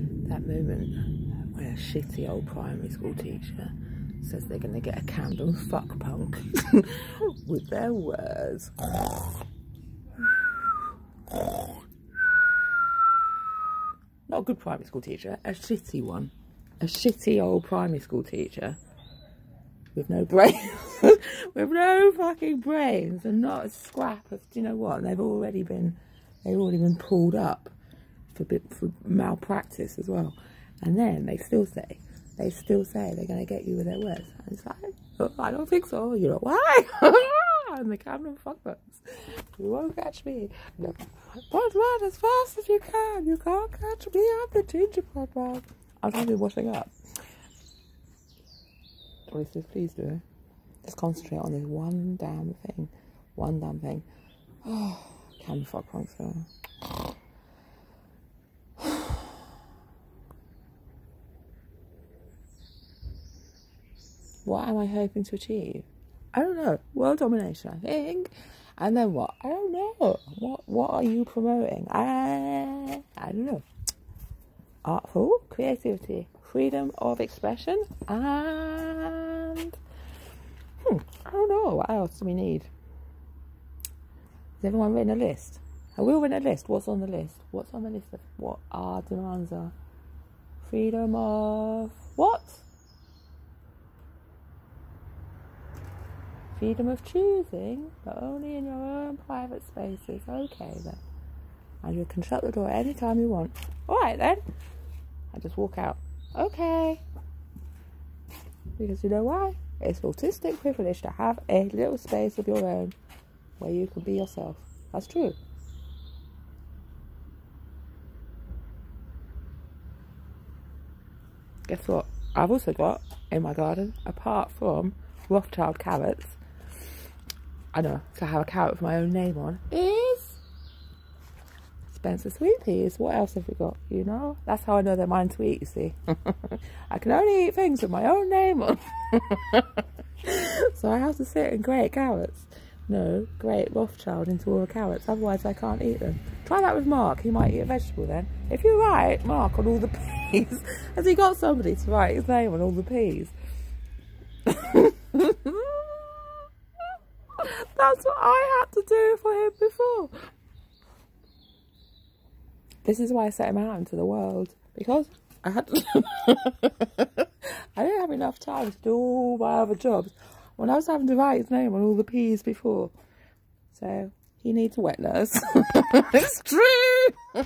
That moment where a shitty old primary school teacher says they're going to get a candle fuck punk with their words. Not a good primary school teacher, a shitty one. A shitty old primary school teacher with no brains, with no fucking brains, and not a scrap of. Do you know what? They've already been, they've already been pulled up for for malpractice as well, and then they still say, they still say they're going to get you with their words. And it's like, I don't think so. You know why? and the camera fuckers. You won't catch me. No. But run as fast as you can. You can't catch me. I'm the gingerbread man. I'm trying to be washing up. Says, please do. Just concentrate on this one damn thing. One damn thing. Oh, camera fuck punks What am I hoping to achieve? I don't know. World domination, I think. And then what? I don't know. What What are you promoting? I I don't know. Artful creativity, freedom of expression, and hmm, I don't know. What else do we need? Has everyone written a list? I will written a list. What's on the list? What's on the list of what our demands are? Freedom of what? Freedom of choosing, but only in your own private spaces. Okay then. And you can shut the door anytime you want. Alright then. I just walk out. Okay. Because you know why? It's autistic privilege to have a little space of your own where you can be yourself. That's true. Guess what? I've also got in my garden, apart from Rothschild carrots, I know, to have a carrot with my own name on, is Spencer sweet peas. What else have we got? You know, that's how I know they're mine to eat, you see. I can only eat things with my own name on. so I have to sit and grate carrots. No, grate Rothschild into all the carrots, otherwise I can't eat them. Try that with Mark, he might eat a vegetable then. If you write Mark on all the peas, has he got somebody to write his name on all the peas? That's what I had to do for him before. This is why I set him out into the world. Because I had I didn't have enough time to do all my other jobs when I was having to write his name on all the peas before. So he needs a wet nurse. it's true.